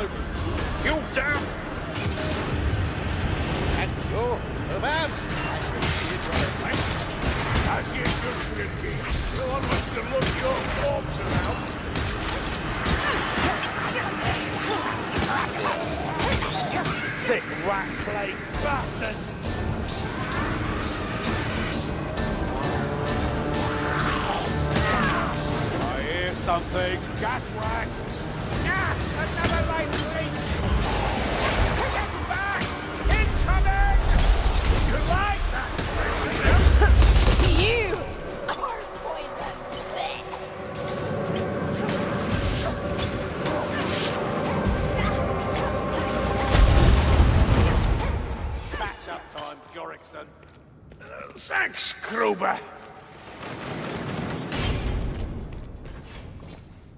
open. You Thanks, Kruber.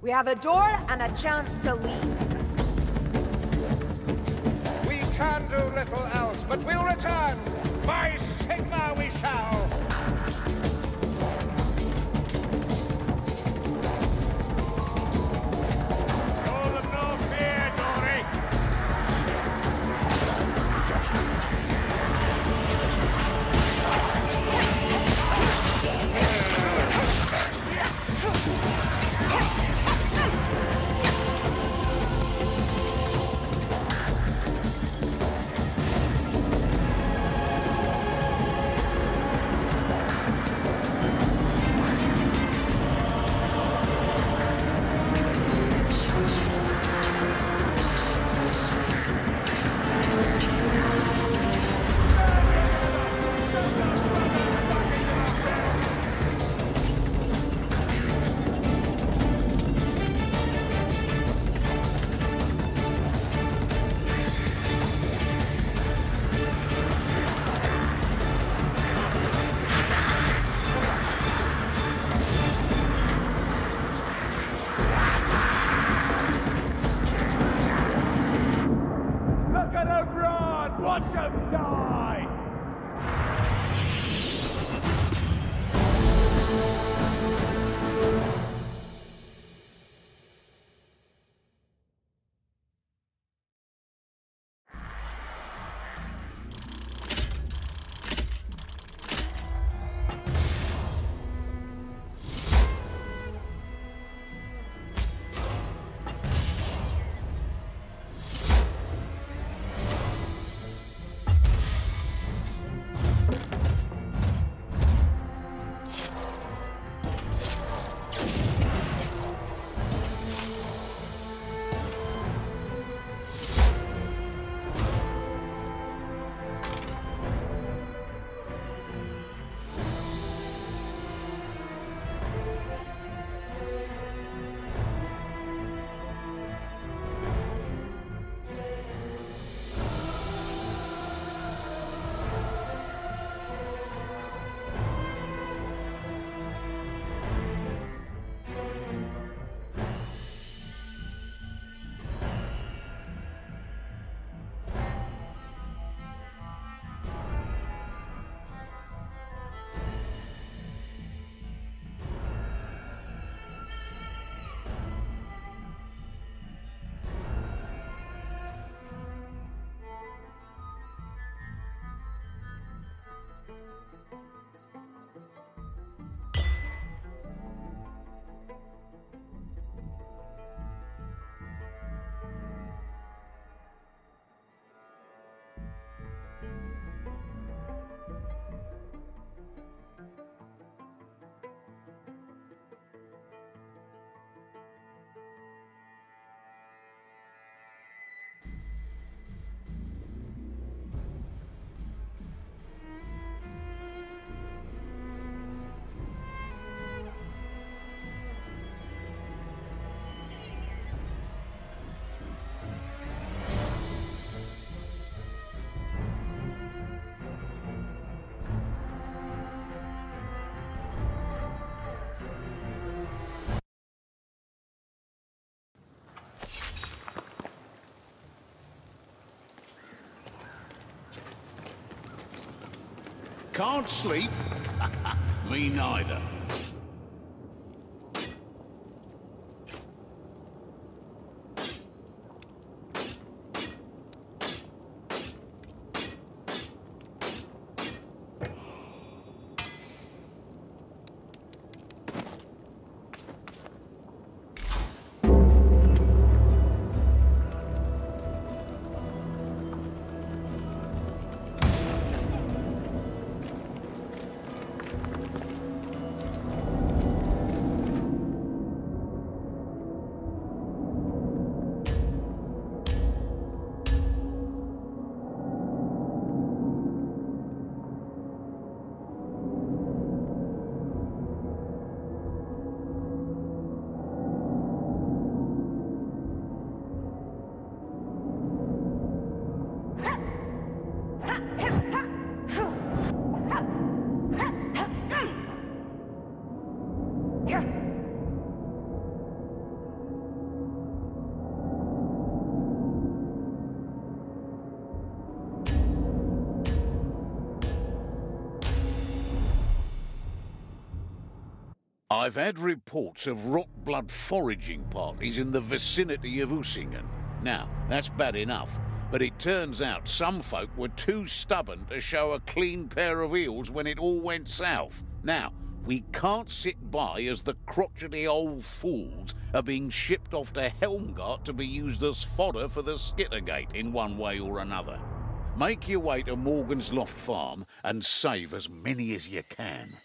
We have a door and a chance to leave. We can do little else, but we'll return. By Sigmar we shall. Can't sleep? Me neither. I've had reports of Rotblood foraging parties in the vicinity of Usingen. Now, that's bad enough, but it turns out some folk were too stubborn to show a clean pair of heels when it all went south. Now, we can't sit by as the crotchety old fools are being shipped off to Helmgart to be used as fodder for the Skittergate in one way or another. Make your way to Morgan's Loft Farm and save as many as you can.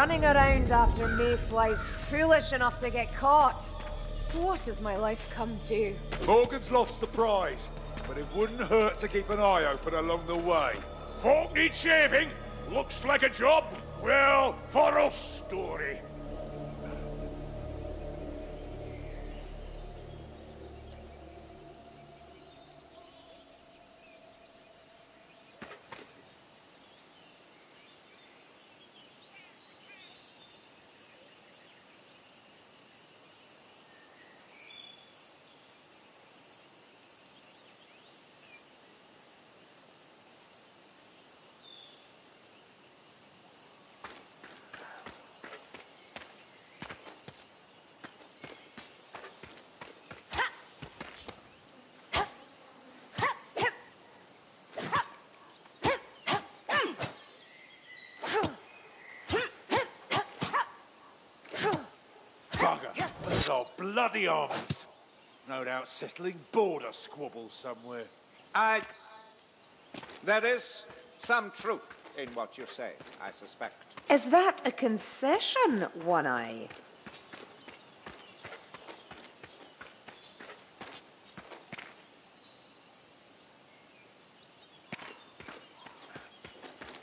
Running around after mayflies foolish enough to get caught. What has my life come to? Morgan's lost the prize, but it wouldn't hurt to keep an eye open along the way. Folk need shaving. Looks like a job. Well, for a story. Bugger. There's our bloody armies. No doubt settling border squabbles somewhere. I... There is some truth in what you say, I suspect. Is that a concession, One Eye?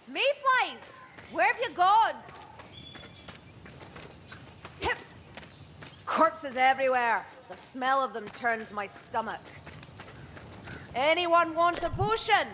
Mayflies! Where have you gone? Corpses everywhere. The smell of them turns my stomach. Anyone want a potion?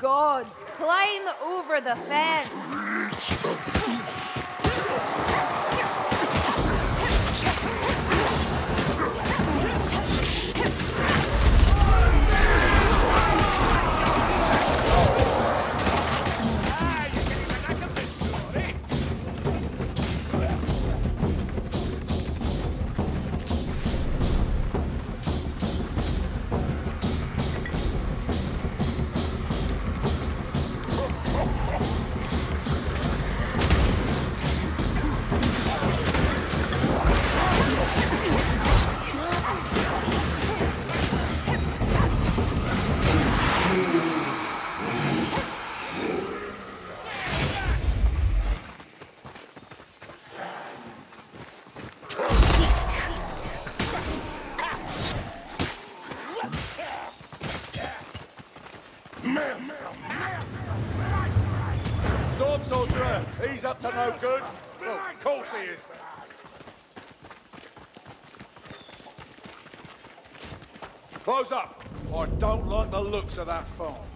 Gods, climb over the fence. Storm Sorcerer, he's up to no good. Well, of course he is. Close up. I don't like the looks of that farm.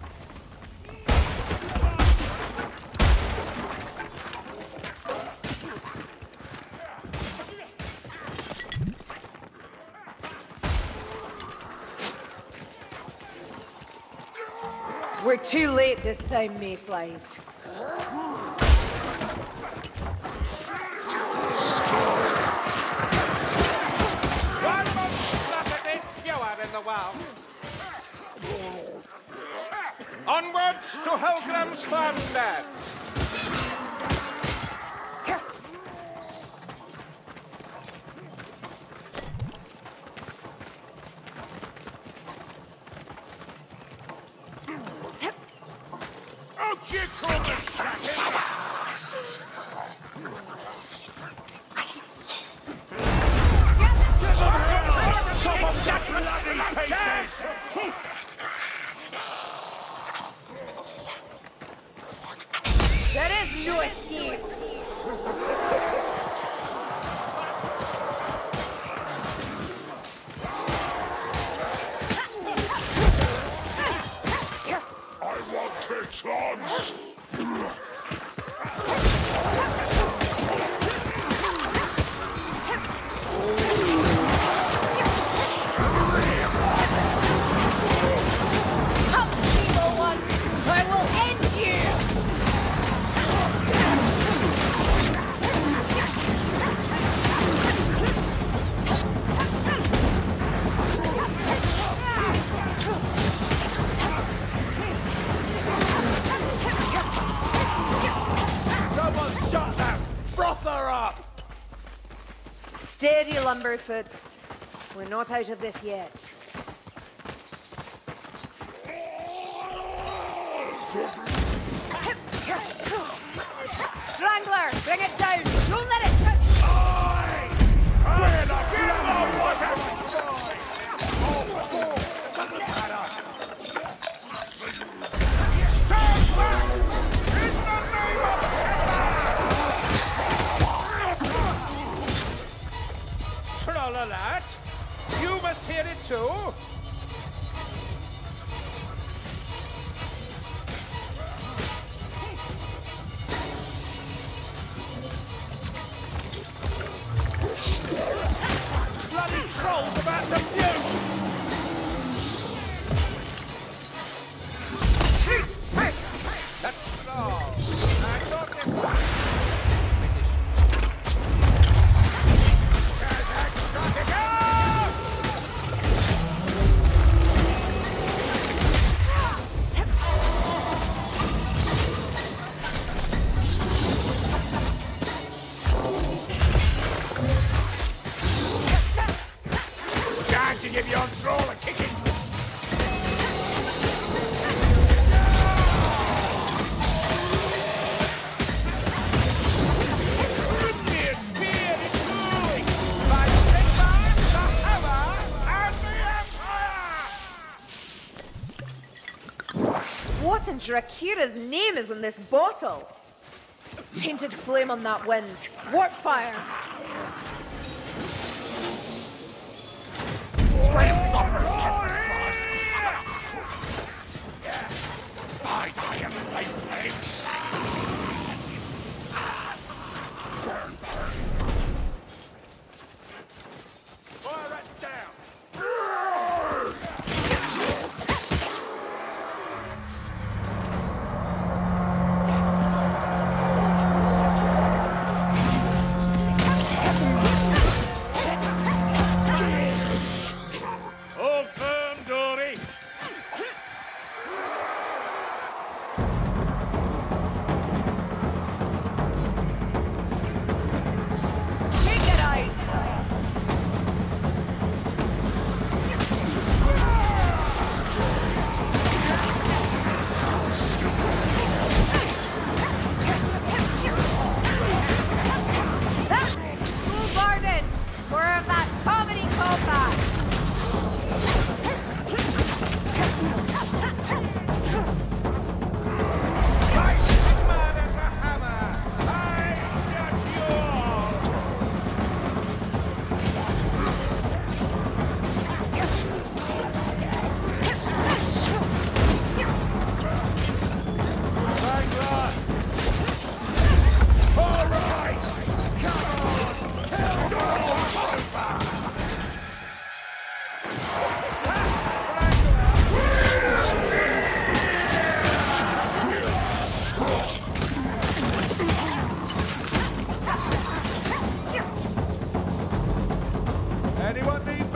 We're too late this time, Mayflies. One more at you in the wow. Onwards to Helgram's farmstead. Cricket from Shadow. Lumberfoots. We're not out of this yet. What in Drakira's name is in this bottle? Tainted flame on that wind. Warp fire!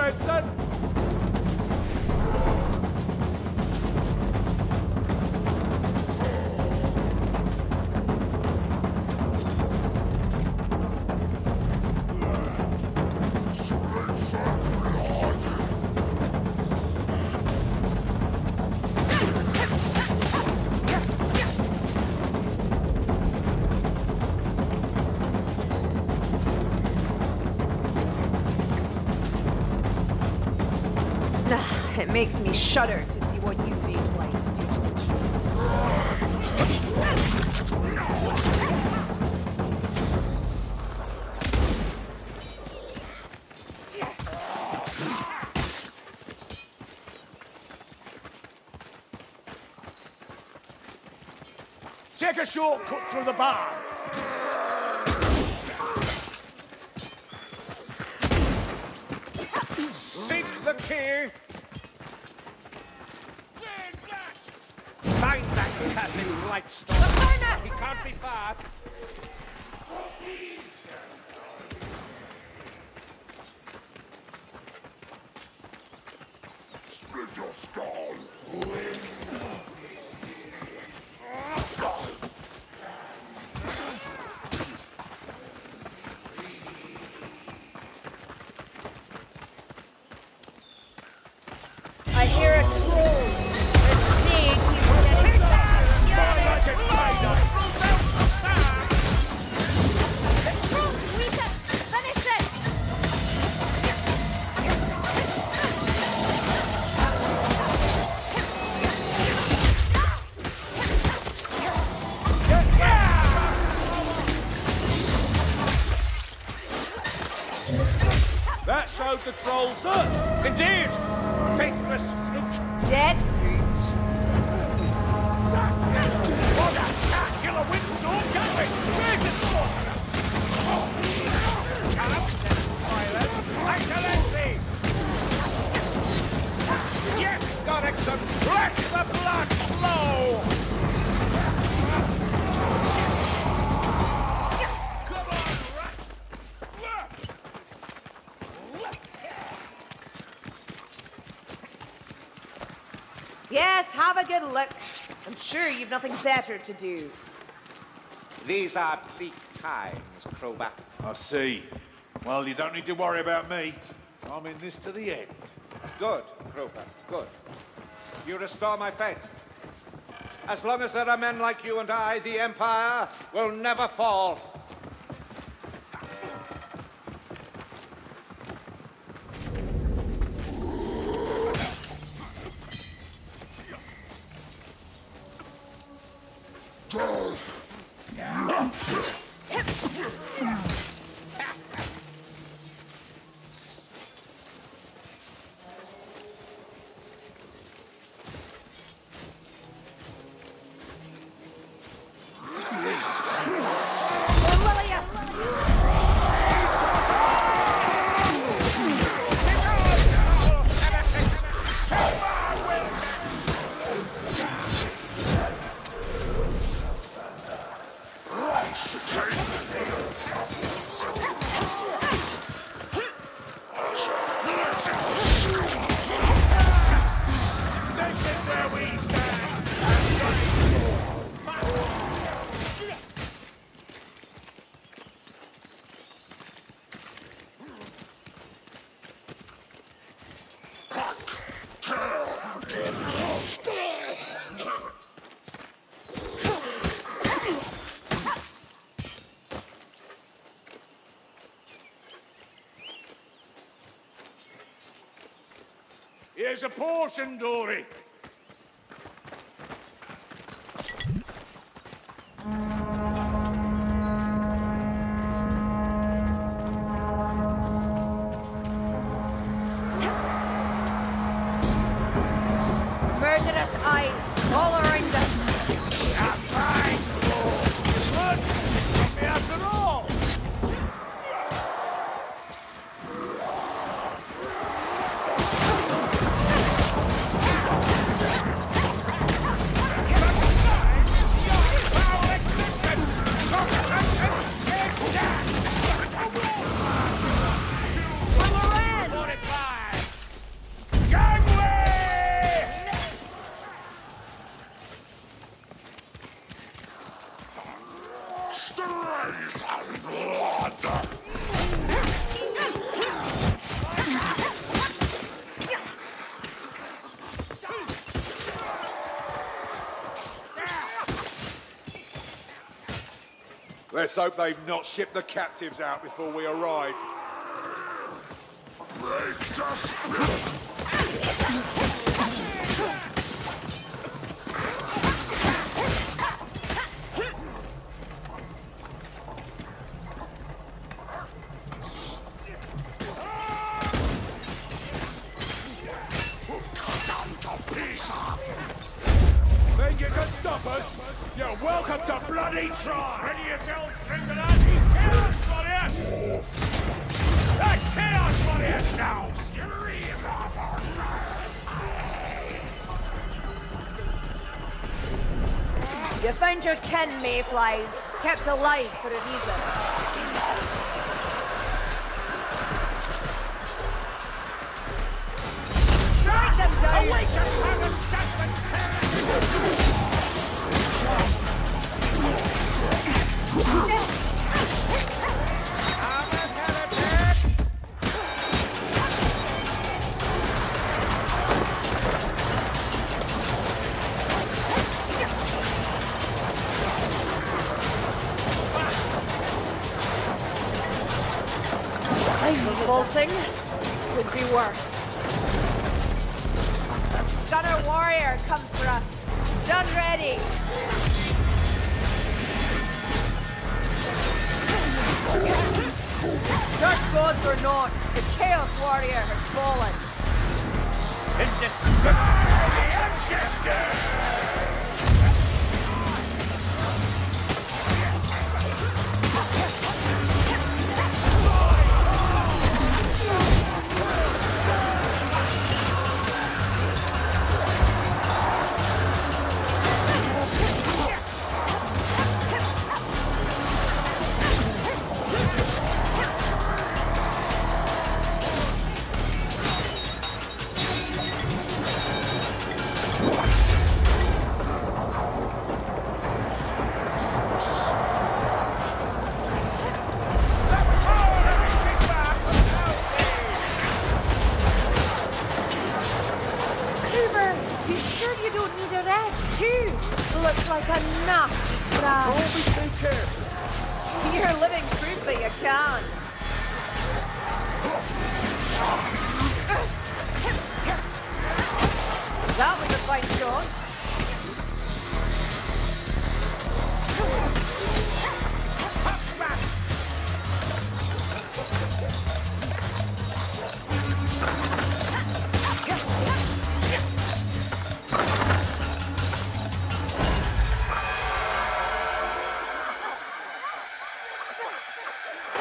Gregson. Makes me shudder to see what you Mayflies do to the. Take a shortcut through the barn. Seek the key. That cousin Blightstone. furnace! He can't be far. Trolls up. Indeed! Faithless fruit! Dead sure you've nothing better to do. These are bleak times, Kruber. I see. Well, you don't need to worry about me. I'm in this to the end. Good, Kruber, good. You restore my faith. As long as there are men like you and I, the Empire will never fall. Here's a portion, Dory. Hope they've not shipped the captives out before we arrive. Break the Ken Mayflies kept alive for a reason. Would be worse. A stunner warrior comes for us. Done ready. Dark gods or not, the Chaos Warrior has fallen.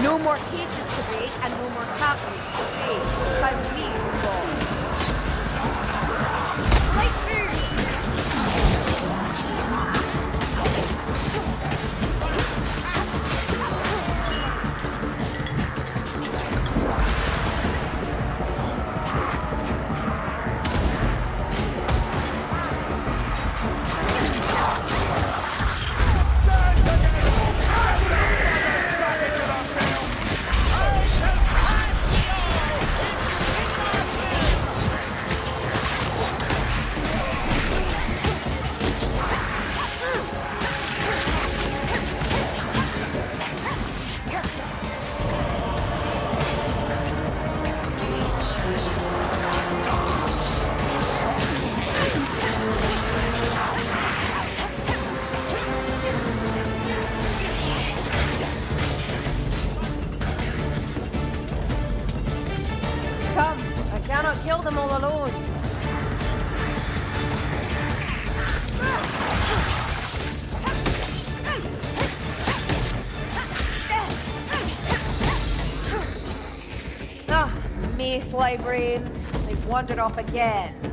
spirit! more cages to break and no more captives to save. Time we move them all alone. Ah, mayfly brains. They've wandered off again.